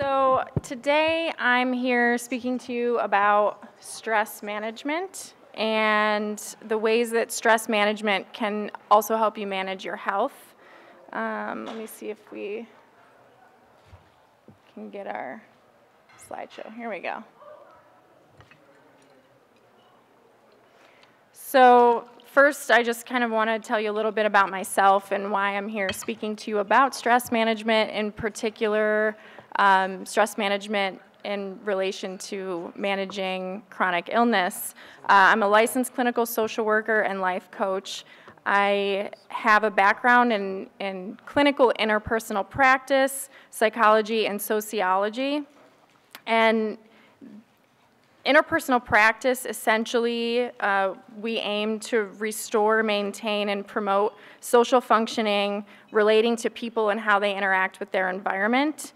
So today I'm here speaking to you about stress management and the ways that stress management can also help you manage your health. Um, let me see if we can get our slideshow. Here we go. So first, I just kind of want to tell you a little bit about myself and why I'm here speaking to you about stress management, in particular, um, stress management in relation to managing chronic illness. Uh, I'm a licensed clinical social worker and life coach. I have a background in, in clinical interpersonal practice, psychology, and sociology. And interpersonal practice, essentially, uh, we aim to restore, maintain, and promote social functioning relating to people and how they interact with their environment.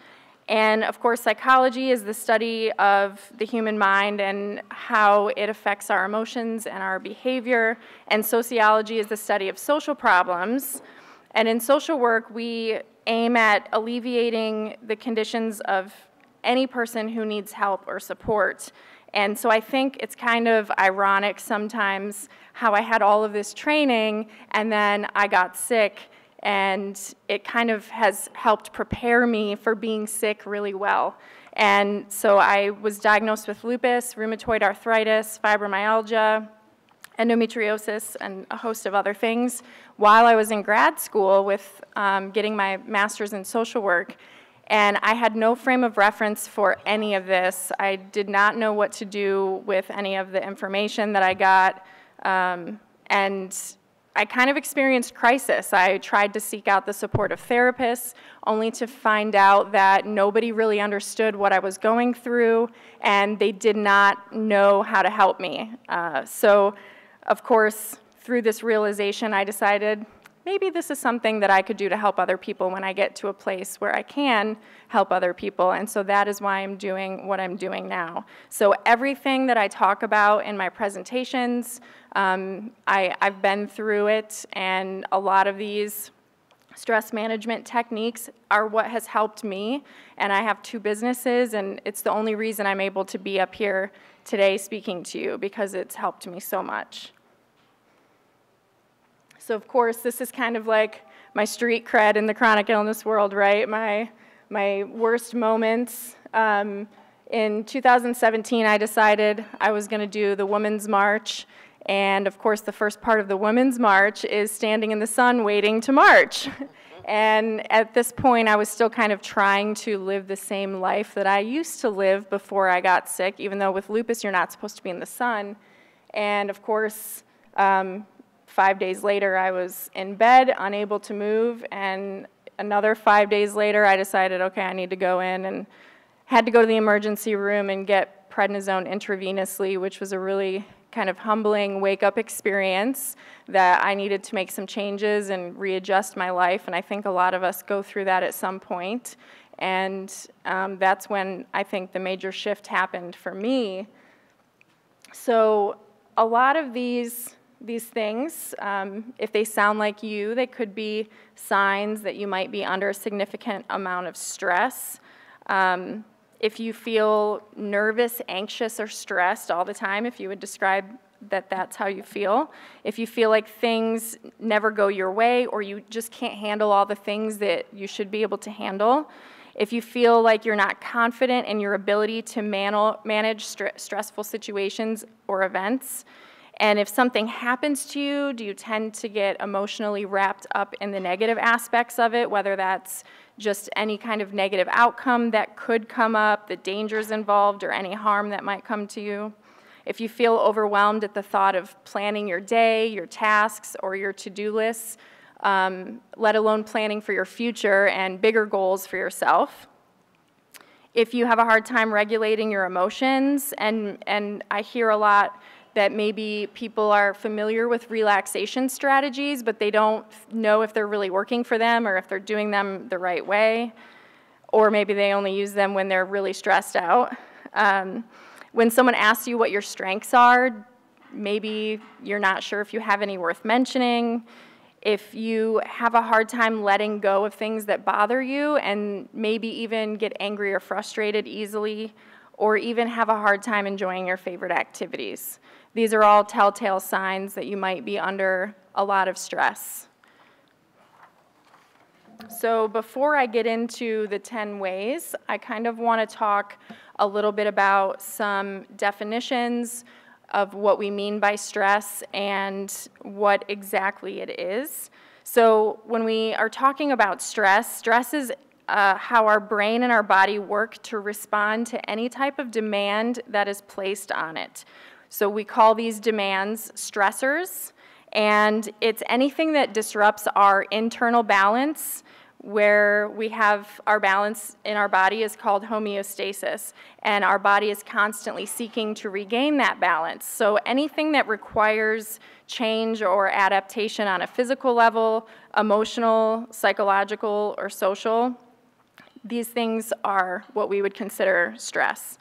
And of course, psychology is the study of the human mind and how it affects our emotions and our behavior. And sociology is the study of social problems. And in social work, we aim at alleviating the conditions of any person who needs help or support. And so I think it's kind of ironic sometimes how I had all of this training and then I got sick and it kind of has helped prepare me for being sick really well. And so I was diagnosed with lupus, rheumatoid arthritis, fibromyalgia, endometriosis, and a host of other things while I was in grad school with um, getting my master's in social work. And I had no frame of reference for any of this. I did not know what to do with any of the information that I got. Um, and I kind of experienced crisis. I tried to seek out the support of therapists, only to find out that nobody really understood what I was going through, and they did not know how to help me. Uh, so, of course, through this realization, I decided maybe this is something that I could do to help other people when I get to a place where I can help other people. And so that is why I'm doing what I'm doing now. So everything that I talk about in my presentations, um, I, I've been through it, and a lot of these stress management techniques are what has helped me. And I have two businesses, and it's the only reason I'm able to be up here today speaking to you because it's helped me so much. So of course, this is kind of like my street cred in the chronic illness world, right? My, my worst moments. Um, in 2017, I decided I was going to do the Women's March. And of course, the first part of the Women's March is standing in the sun waiting to march. and at this point, I was still kind of trying to live the same life that I used to live before I got sick, even though with lupus, you're not supposed to be in the sun. And of course, um, Five days later, I was in bed, unable to move, and another five days later, I decided, okay, I need to go in and had to go to the emergency room and get prednisone intravenously, which was a really kind of humbling wake up experience that I needed to make some changes and readjust my life. And I think a lot of us go through that at some point. And um, that's when I think the major shift happened for me. So, a lot of these these things. Um, if they sound like you, they could be signs that you might be under a significant amount of stress. Um, if you feel nervous, anxious, or stressed all the time, if you would describe that that's how you feel. If you feel like things never go your way or you just can't handle all the things that you should be able to handle. If you feel like you're not confident in your ability to man- manage stressful situations or events. And if something happens to you, do you tend to get emotionally wrapped up in the negative aspects of it, whether that's just any kind of negative outcome that could come up, the dangers involved, or any harm that might come to you? If you feel overwhelmed at the thought of planning your day, your tasks, or your to do lists, um, let alone planning for your future and bigger goals for yourself. If you have a hard time regulating your emotions, and, and I hear a lot that maybe people are familiar with relaxation strategies, but they don't know if they're really working for them or if they're doing them the right way, or maybe they only use them when they're really stressed out. Um, when someone asks you what your strengths are, maybe you're not sure if you have any worth mentioning. if you have a hard time letting go of things that bother you and maybe even get angry or frustrated easily, or even have a hard time enjoying your favorite activities. These are all telltale signs that you might be under a lot of stress. So before I get into the 10 ways, I kind of want to talk a little bit about some definitions, of what we mean by stress and what exactly it is. So when we are talking about stress, stress is uh, how our brain and our body work to respond to any type of demand that is placed on it. So we call these demands stressors, and it's anything that disrupts our internal balance where we have our balance in our body is called homeostasis, and our body is constantly seeking to regain that balance. So anything that requires change or adaptation on a physical level, emotional, psychological, or social, these things are what we would consider stress.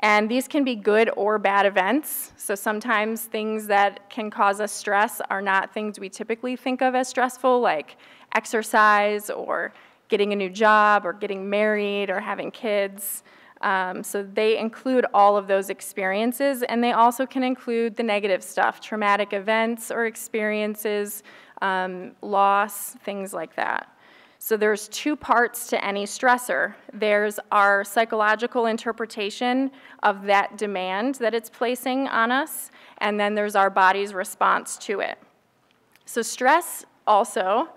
And these can be good or bad events. So sometimes things that can cause us stress are not things we typically think of as stressful, like exercise or getting a new job or getting married or having kids. Um, so they include all of those experiences, and they also can include the negative stuff, traumatic events or experiences, um, loss, things like that. So there's two parts to any stressor. There's our psychological interpretation of that demand that it's placing on us, and then there's our body's response to it. So stress also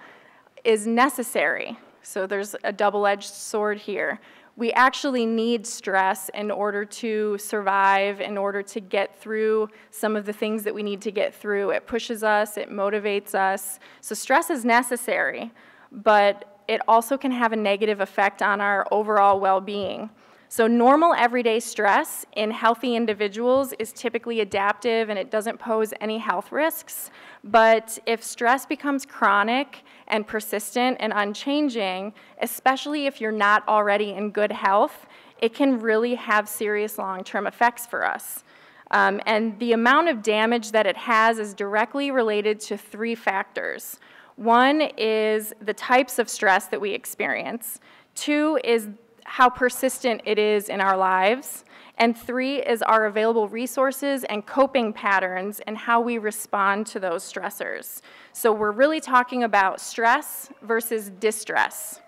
is necessary. So there's a double-edged sword here. We actually need stress in order to survive, in order to get through some of the things that we need to get through. It pushes us, it motivates us. So stress is necessary, but it also can have a negative effect on our overall well-being. So normal everyday stress in healthy individuals is typically adaptive and it doesn't pose any health risks. But if stress becomes chronic and persistent and unchanging, especially if you're not already in good health, it can really have serious long-term effects for us. Um, and the amount of damage that it has is directly related to three factors. One is the types of stress that we experience. Two is how persistent it is in our lives. And three is our available resources and coping patterns and how we respond to those stressors. So we're really talking about stress versus distress.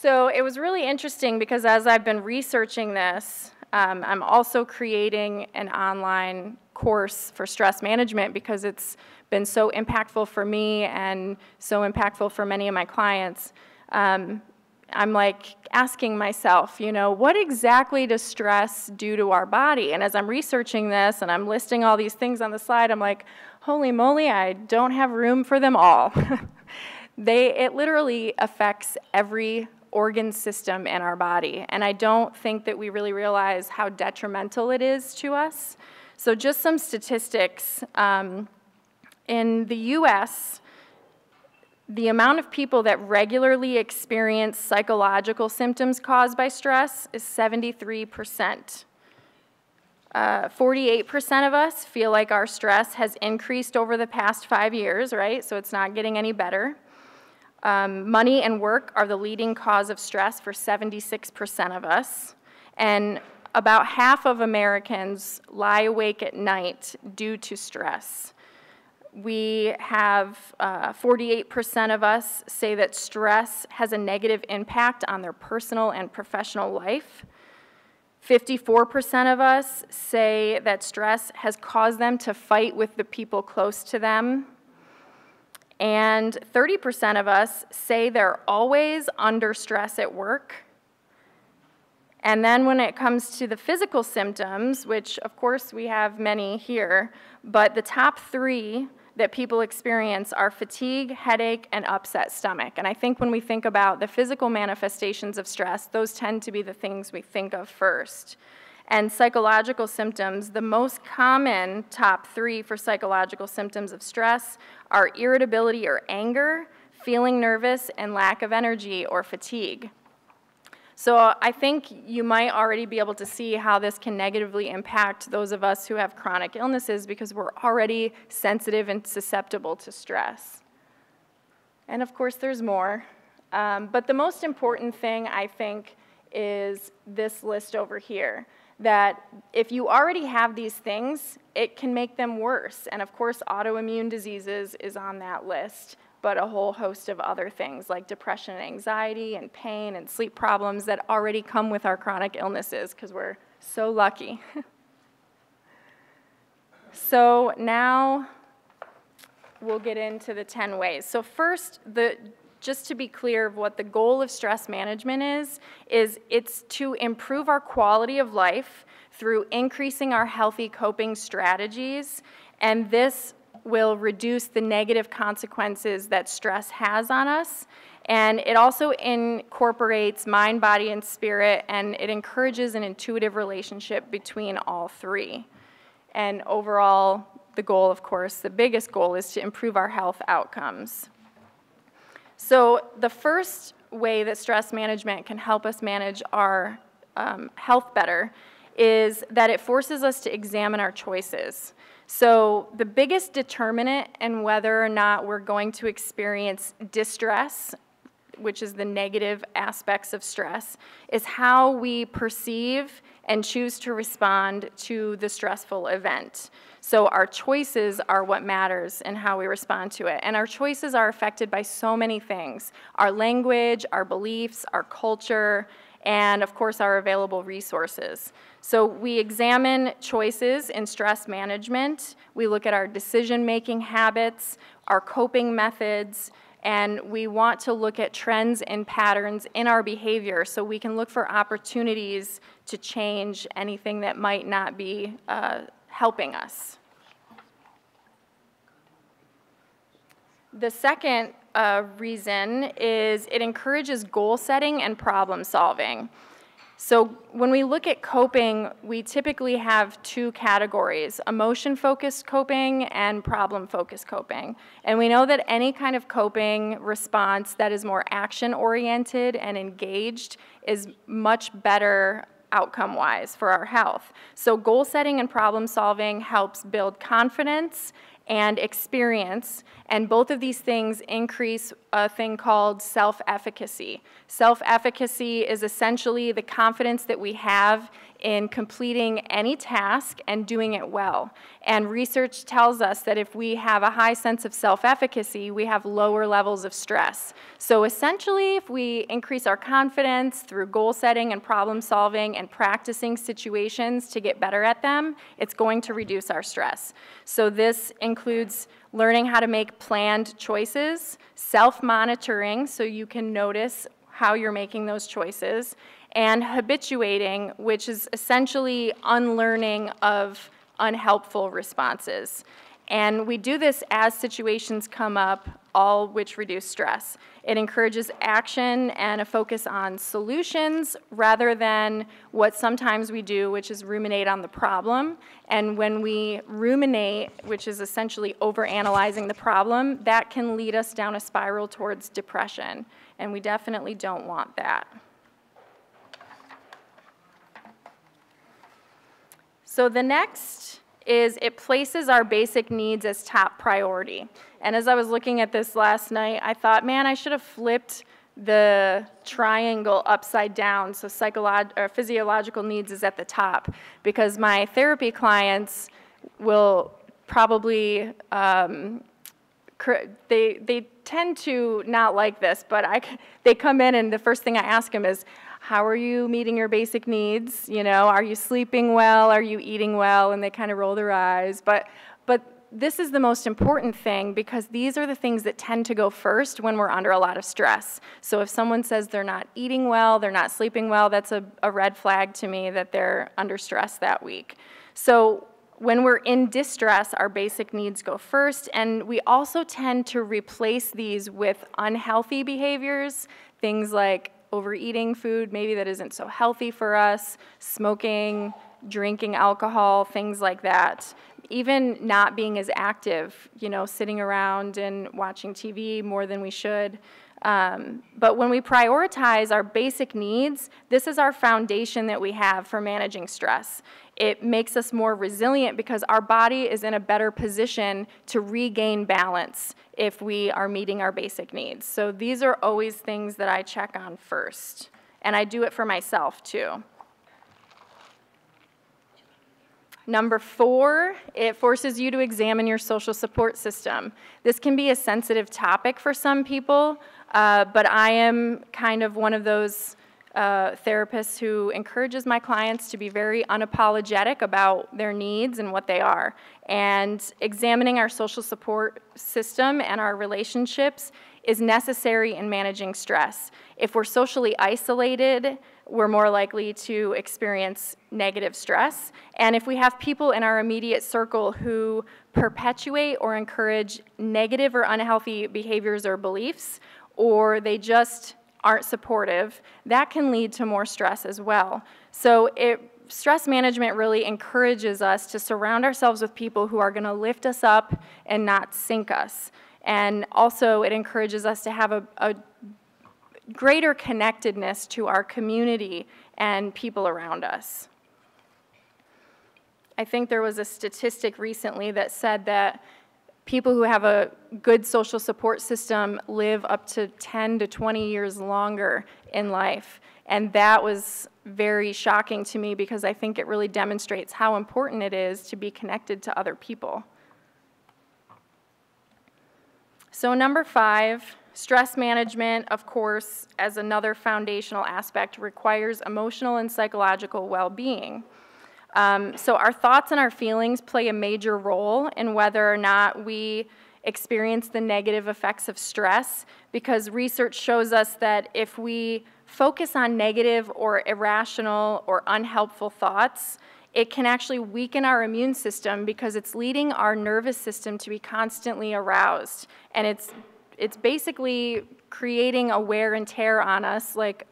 So it was really interesting because as I've been researching this, um, I'm also creating an online course for stress management because it's been so impactful for me and so impactful for many of my clients um, I'm like asking myself, you know, what exactly does stress do to our body? And as I'm researching this and I'm listing all these things on the slide, I'm like, holy moly, I don't have room for them all. they, it literally affects every organ system in our body. And I don't think that we really realize how detrimental it is to us. So just some statistics. Um, in the US, the amount of people that regularly experience psychological symptoms caused by stress is 73%. 48% uh, of us feel like our stress has increased over the past five years, right? So it's not getting any better. Um, money and work are the leading cause of stress for 76% of us. And about half of Americans lie awake at night due to stress we have 48% uh, of us say that stress has a negative impact on their personal and professional life. 54% of us say that stress has caused them to fight with the people close to them. And 30% of us say they're always under stress at work. And then when it comes to the physical symptoms, which of course we have many here, but the top three that people experience are fatigue, headache, and upset stomach. And I think when we think about the physical manifestations of stress, those tend to be the things we think of first. And psychological symptoms, the most common top three for psychological symptoms of stress are irritability or anger, feeling nervous, and lack of energy or fatigue. So I think you might already be able to see how this can negatively impact those of us who have chronic illnesses because we're already sensitive and susceptible to stress. And of course, there's more. Um, but the most important thing, I think, is this list over here. That if you already have these things, it can make them worse. And of course, autoimmune diseases is on that list but a whole host of other things like depression and anxiety and pain and sleep problems that already come with our chronic illnesses because we're so lucky. so now we'll get into the 10 ways. So first, the just to be clear of what the goal of stress management is, is it's to improve our quality of life through increasing our healthy coping strategies. And this will reduce the negative consequences that stress has on us. And it also incorporates mind, body, and spirit, and it encourages an intuitive relationship between all three. And overall, the goal, of course, the biggest goal is to improve our health outcomes. So, the first way that stress management can help us manage our um, health better is that it forces us to examine our choices. So the biggest determinant in whether or not we're going to experience distress, which is the negative aspects of stress, is how we perceive and choose to respond to the stressful event. So our choices are what matters and how we respond to it. And our choices are affected by so many things. Our language, our beliefs, our culture, and of course our available resources. So we examine choices in stress management, we look at our decision-making habits, our coping methods, and we want to look at trends and patterns in our behavior so we can look for opportunities to change anything that might not be uh, helping us. The second uh, reason is it encourages goal setting and problem solving. So when we look at coping, we typically have two categories, emotion-focused coping and problem-focused coping. And we know that any kind of coping response that is more action-oriented and engaged is much better outcome-wise for our health. So goal setting and problem solving helps build confidence and experience, and both of these things increase a thing called self-efficacy. Self-efficacy is essentially the confidence that we have in completing any task and doing it well. And research tells us that if we have a high sense of self-efficacy, we have lower levels of stress. So essentially, if we increase our confidence through goal setting and problem solving and practicing situations to get better at them, it's going to reduce our stress. So this includes learning how to make planned choices, self-monitoring so you can notice how you're making those choices, and habituating, which is essentially unlearning of unhelpful responses. And we do this as situations come up, all which reduce stress. It encourages action and a focus on solutions rather than what sometimes we do, which is ruminate on the problem. And when we ruminate, which is essentially overanalyzing the problem, that can lead us down a spiral towards depression. And we definitely don't want that. So the next is it places our basic needs as top priority. And as I was looking at this last night, I thought, man, I should have flipped the triangle upside down so physiological needs is at the top because my therapy clients will probably um, they they tend to not like this but I they come in and the first thing I ask them is how are you meeting your basic needs? You know, are you sleeping well? Are you eating well? And they kind of roll their eyes. But, but this is the most important thing because these are the things that tend to go first when we're under a lot of stress. So if someone says they're not eating well, they're not sleeping well, that's a, a red flag to me that they're under stress that week. So when we're in distress, our basic needs go first, and we also tend to replace these with unhealthy behaviors, things like overeating food maybe that isn't so healthy for us, smoking, drinking alcohol, things like that. Even not being as active, you know, sitting around and watching TV more than we should. Um, but when we prioritize our basic needs, this is our foundation that we have for managing stress. It makes us more resilient because our body is in a better position to regain balance if we are meeting our basic needs. So these are always things that I check on first. And I do it for myself too. Number four, it forces you to examine your social support system. This can be a sensitive topic for some people, uh, but I am kind of one of those uh, therapists who encourages my clients to be very unapologetic about their needs and what they are. And examining our social support system and our relationships is necessary in managing stress. If we're socially isolated, we're more likely to experience negative stress. And if we have people in our immediate circle who perpetuate or encourage negative or unhealthy behaviors or beliefs, or they just aren't supportive, that can lead to more stress as well. So it, stress management really encourages us to surround ourselves with people who are going to lift us up and not sink us. And also it encourages us to have a, a greater connectedness to our community and people around us. I think there was a statistic recently that said that people who have a good social support system live up to 10 to 20 years longer in life. And that was very shocking to me because I think it really demonstrates how important it is to be connected to other people. So, number five, stress management, of course, as another foundational aspect, requires emotional and psychological well being. Um, so our thoughts and our feelings play a major role in whether or not we experience the negative effects of stress because research shows us that if we focus on negative or irrational or unhelpful thoughts, it can actually weaken our immune system because it's leading our nervous system to be constantly aroused. And it's, it's basically creating a wear and tear on us, like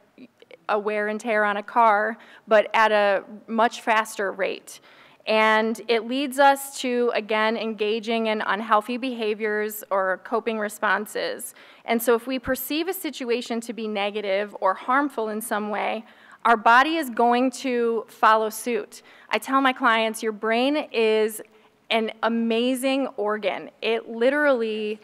a wear and tear on a car, but at a much faster rate. And it leads us to, again, engaging in unhealthy behaviors or coping responses. And so if we perceive a situation to be negative or harmful in some way, our body is going to follow suit. I tell my clients, your brain is an amazing organ. It literally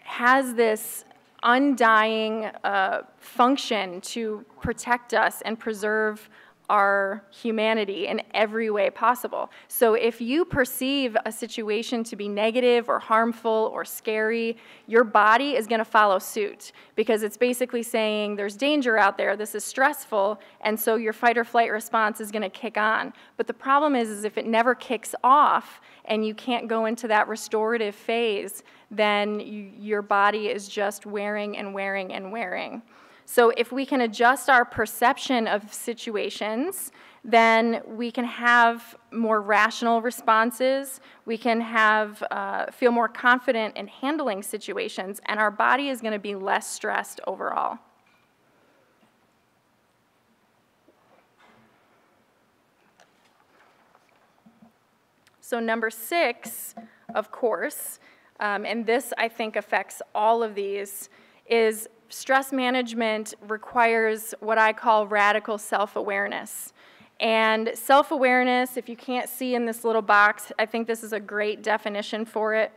has this undying uh, function to protect us and preserve our humanity in every way possible. So if you perceive a situation to be negative or harmful or scary, your body is going to follow suit because it's basically saying there's danger out there, this is stressful, and so your fight or flight response is going to kick on. But the problem is, is if it never kicks off and you can't go into that restorative phase, then you, your body is just wearing and wearing and wearing. So if we can adjust our perception of situations, then we can have more rational responses. We can have uh, feel more confident in handling situations, and our body is going to be less stressed overall. So number six, of course, um, and this I think affects all of these, is stress management requires what I call radical self-awareness. And self-awareness, if you can't see in this little box, I think this is a great definition for it.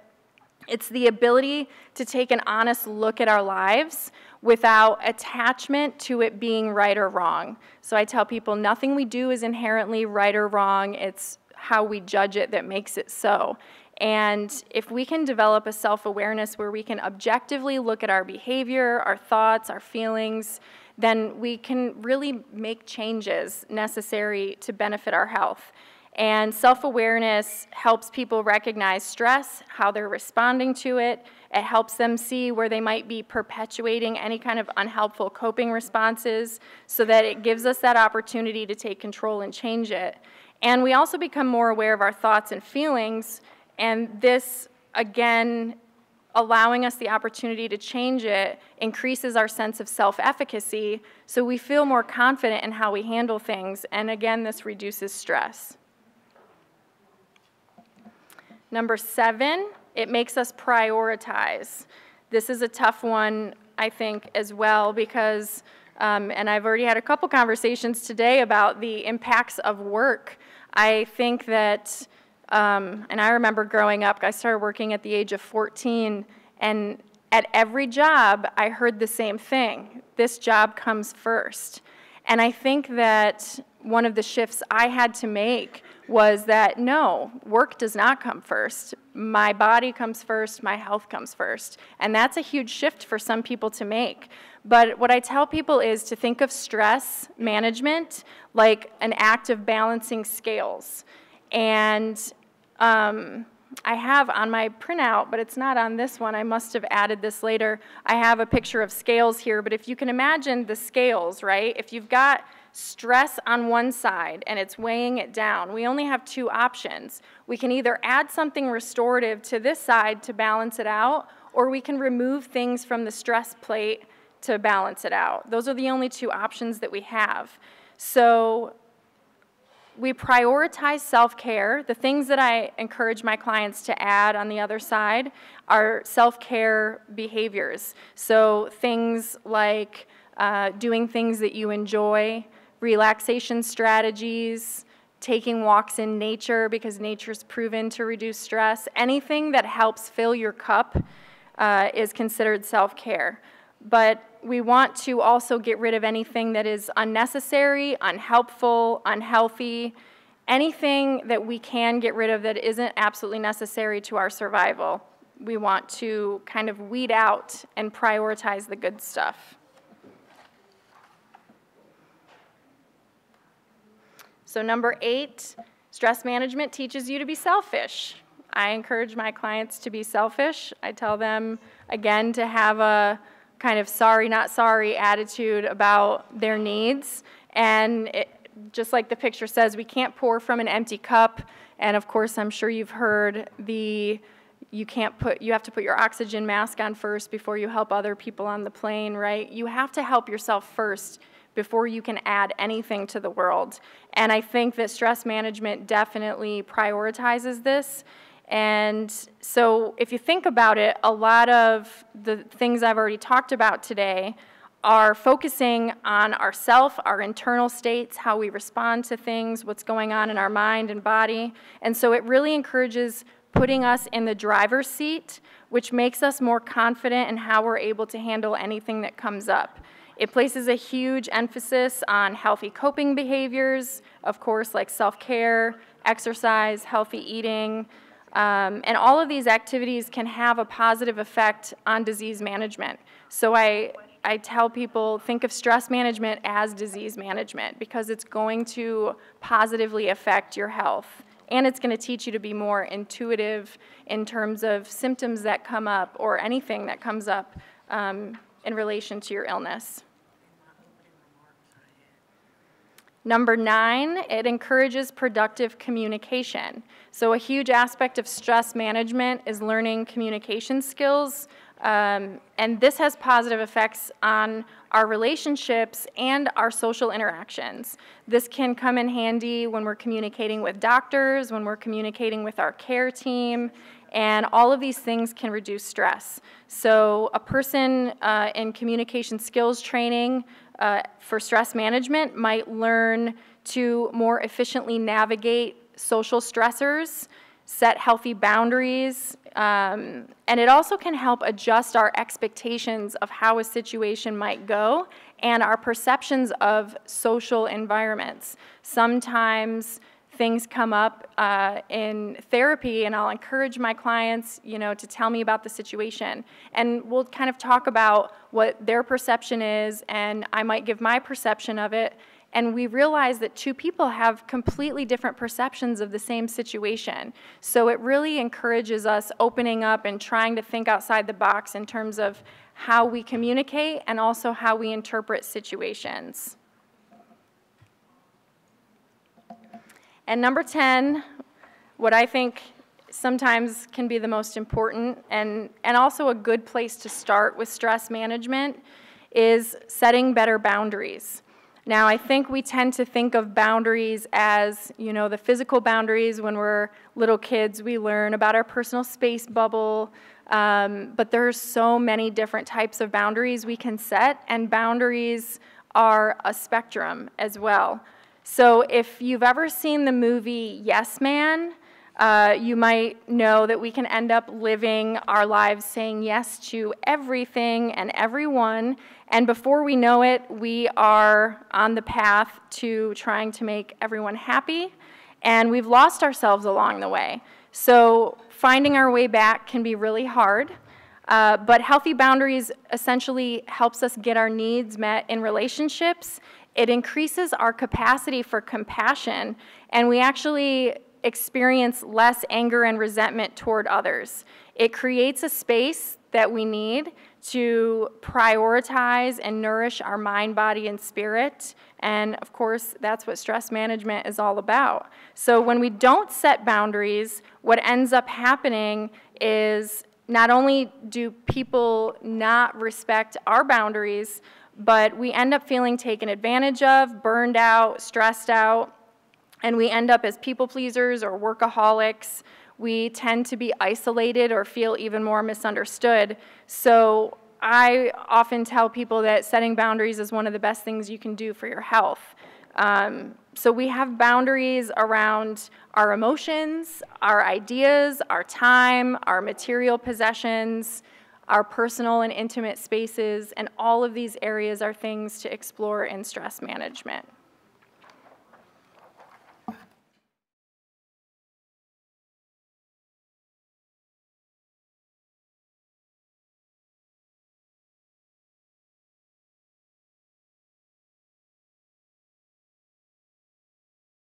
It's the ability to take an honest look at our lives without attachment to it being right or wrong. So I tell people nothing we do is inherently right or wrong. It's how we judge it that makes it so. And if we can develop a self awareness where we can objectively look at our behavior, our thoughts, our feelings, then we can really make changes necessary to benefit our health. And self awareness helps people recognize stress, how they're responding to it. It helps them see where they might be perpetuating any kind of unhelpful coping responses so that it gives us that opportunity to take control and change it. And we also become more aware of our thoughts and feelings and this, again, allowing us the opportunity to change it increases our sense of self-efficacy so we feel more confident in how we handle things. And again, this reduces stress. Number seven, it makes us prioritize. This is a tough one I think, as well, because, um, and I've already had a couple conversations today about the impacts of work. I think that, um, and I remember growing up, I started working at the age of 14, and at every job, I heard the same thing this job comes first. And I think that one of the shifts I had to make was that no, work does not come first. My body comes first, my health comes first. And that's a huge shift for some people to make. But what I tell people is to think of stress management like an act of balancing scales. And um, I have on my printout, but it's not on this one. I must have added this later. I have a picture of scales here, but if you can imagine the scales, right? If you've got stress on one side and it's weighing it down, we only have two options. We can either add something restorative to this side to balance it out, or we can remove things from the stress plate to balance it out. Those are the only two options that we have. So we prioritize self care. The things that I encourage my clients to add on the other side are self care behaviors. So things like uh, doing things that you enjoy, relaxation strategies, taking walks in nature because nature's proven to reduce stress. Anything that helps fill your cup uh, is considered self care. But we want to also get rid of anything that is unnecessary, unhelpful, unhealthy, anything that we can get rid of that isn't absolutely necessary to our survival. We want to kind of weed out and prioritize the good stuff. So, number eight, stress management teaches you to be selfish. I encourage my clients to be selfish. I tell them, again, to have a kind of sorry, not sorry attitude about their needs. And it, just like the picture says, we can't pour from an empty cup. And of course, I'm sure you've heard the you can't put you have to put your oxygen mask on first before you help other people on the plane, right? You have to help yourself first before you can add anything to the world. And I think that stress management definitely prioritizes this. And so, if you think about it, a lot of the things I've already talked about today are focusing on ourself, our internal states, how we respond to things, what's going on in our mind and body. And so, it really encourages putting us in the driver's seat, which makes us more confident in how we're able to handle anything that comes up. It places a huge emphasis on healthy coping behaviors, of course, like self care, exercise, healthy eating. Um, and all of these activities can have a positive effect on disease management. So I, I tell people think of stress management as disease management because it's going to positively affect your health. And it's going to teach you to be more intuitive in terms of symptoms that come up or anything that comes up um, in relation to your illness. Number nine, it encourages productive communication. So, a huge aspect of stress management is learning communication skills. Um, and this has positive effects on our relationships and our social interactions. This can come in handy when we're communicating with doctors, when we're communicating with our care team, and all of these things can reduce stress. So, a person uh, in communication skills training uh, for stress management might learn to more efficiently navigate social stressors, set healthy boundaries, um, and it also can help adjust our expectations of how a situation might go and our perceptions of social environments. Sometimes things come up uh, in therapy and I'll encourage my clients, you know, to tell me about the situation. And we'll kind of talk about what their perception is and I might give my perception of it. And we realize that two people have completely different perceptions of the same situation. So it really encourages us opening up and trying to think outside the box in terms of how we communicate and also how we interpret situations. And number 10, what I think sometimes can be the most important and, and also a good place to start with stress management is setting better boundaries. Now, I think we tend to think of boundaries as, you know, the physical boundaries when we're little kids. We learn about our personal space bubble. Um, but are so many different types of boundaries we can set, and boundaries are a spectrum as well. So if you've ever seen the movie Yes Man, uh, you might know that we can end up living our lives saying yes to everything and everyone, and before we know it, we are on the path to trying to make everyone happy, and we've lost ourselves along the way. So finding our way back can be really hard. Uh, but healthy boundaries essentially helps us get our needs met in relationships. It increases our capacity for compassion, and we actually experience less anger and resentment toward others. It creates a space that we need to prioritize and nourish our mind, body, and spirit. And of course, that's what stress management is all about. So when we don't set boundaries, what ends up happening is not only do people not respect our boundaries, but we end up feeling taken advantage of, burned out, stressed out, and we end up as people pleasers or workaholics. We tend to be isolated or feel even more misunderstood. So I often tell people that setting boundaries is one of the best things you can do for your health. Um, so we have boundaries around our emotions, our ideas, our time, our material possessions, our personal and intimate spaces, and all of these areas are things to explore in stress management.